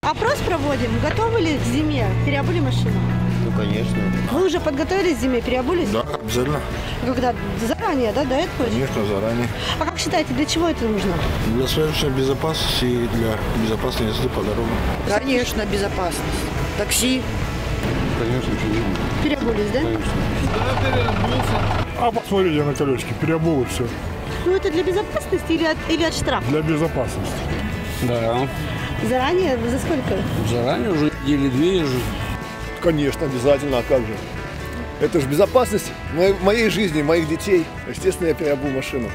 Опрос проводим. Готовы ли к зиме? Переобули машину? Ну, конечно. Вы уже подготовились к зиме? Переобулись? Да, обязательно. Когда? Заранее, да? До этого? Конечно, заранее. А как считаете, для чего это нужно? Для своей безопасности и для безопасной езды по дорогам. Конечно, безопасность. Такси конечно, очень видно. Переобулись, да? Конечно. Да, переобулся. А посмотрите на колечки, переобуло все. Ну это для безопасности или от, или от штрафа? Для безопасности. Да. Заранее? За сколько? Заранее уже недели две же. Конечно, обязательно, а как же? Это же безопасность моей, моей жизни, моих детей. Естественно, я переобул машину.